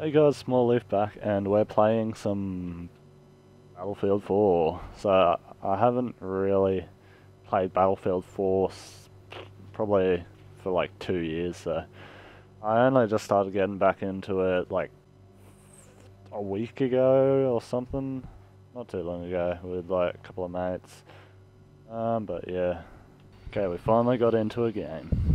Hey guys, Small Leaf back, and we're playing some Battlefield 4. So I haven't really played Battlefield 4 probably for like two years, so I only just started getting back into it like a week ago or something. Not too long ago, with like a couple of mates. Um, but yeah. Okay, we finally got into a game.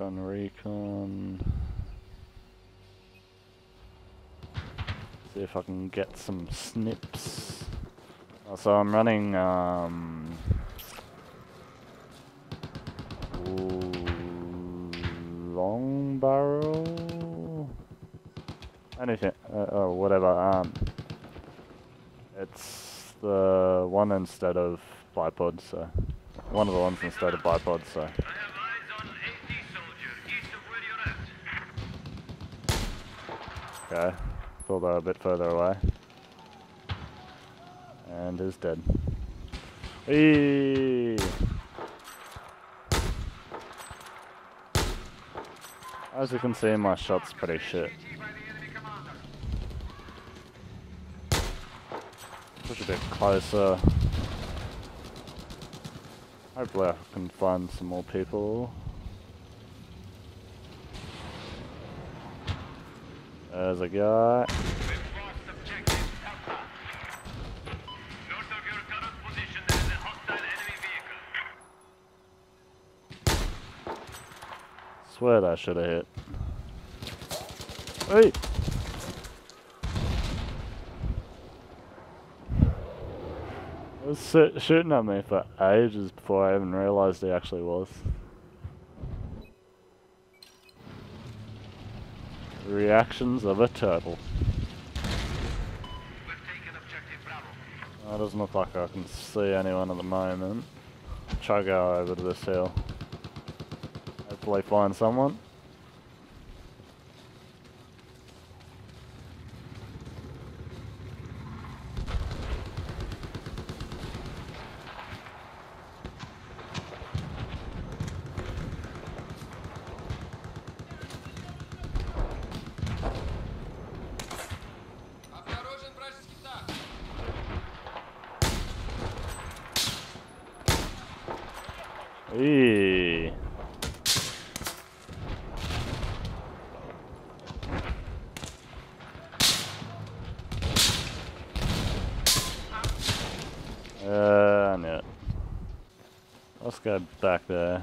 On recon. See if I can get some snips. Oh, so I'm running um, long barrel. Anything uh, or whatever. Um, it's the one instead of bipod, so one of the ones instead of bipod, so. Okay, they were a bit further away. And is dead. Eee! As you can see, my shot's pretty shit. Push a bit closer. Hopefully I can find some more people. There's a guy. Swear that should have hit. Hey! was shooting at me for ages before I even realised he actually was. Reactions of a turtle. That oh, doesn't look like I can see anyone at the moment. Try go over to this hill. Hopefully find someone. Eee. Uh, it. Let's go back there.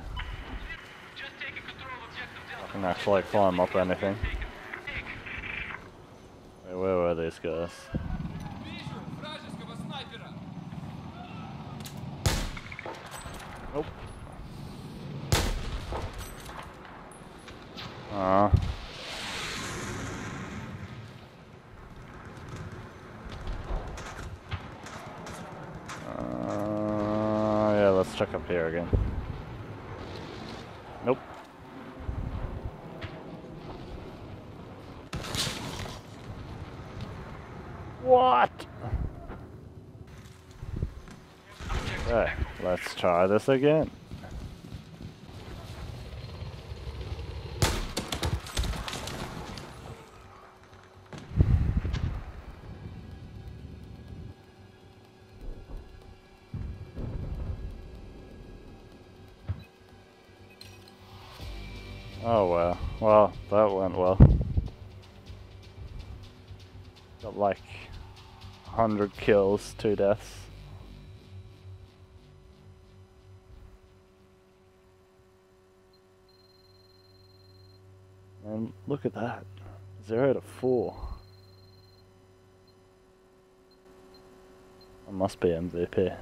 I can actually climb up anything. Wait, where were these guys? Nope. Uh. Uh, yeah, let's check up here again. Nope. What? Okay, let's try this again. Oh well. Well, that went well. Got like 100 kills, 2 deaths. And look at that. 0 to 4. I must be MVP.